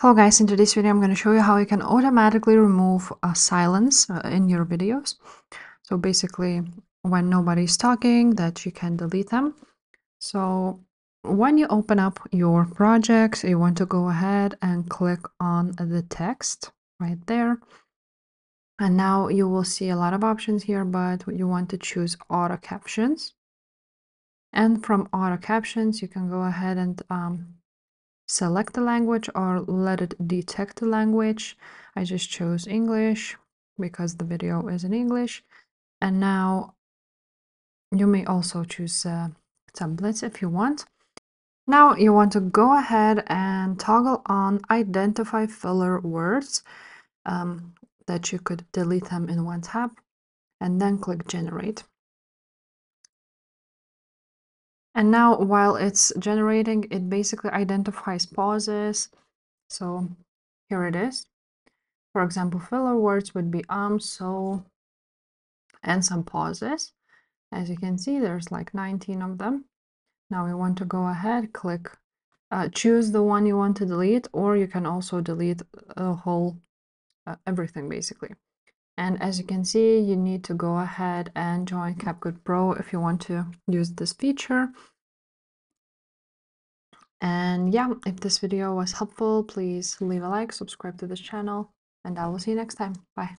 Hello guys, in today's video I'm going to show you how you can automatically remove a silence uh, in your videos. So basically when nobody's talking that you can delete them. So when you open up your project, you want to go ahead and click on the text right there. And now you will see a lot of options here, but you want to choose auto captions. And from auto captions, you can go ahead and um, select the language or let it detect the language. I just chose English because the video is in English. And now you may also choose uh, templates if you want. Now you want to go ahead and toggle on identify filler words um, that you could delete them in one tap and then click generate. And now while it's generating, it basically identifies pauses. So here it is. For example, filler words would be um, so, and some pauses. As you can see, there's like 19 of them. Now we want to go ahead, click, uh, choose the one you want to delete, or you can also delete a whole, uh, everything basically. And as you can see, you need to go ahead and join CapCut Pro if you want to use this feature. And yeah, if this video was helpful, please leave a like, subscribe to this channel, and I will see you next time. Bye.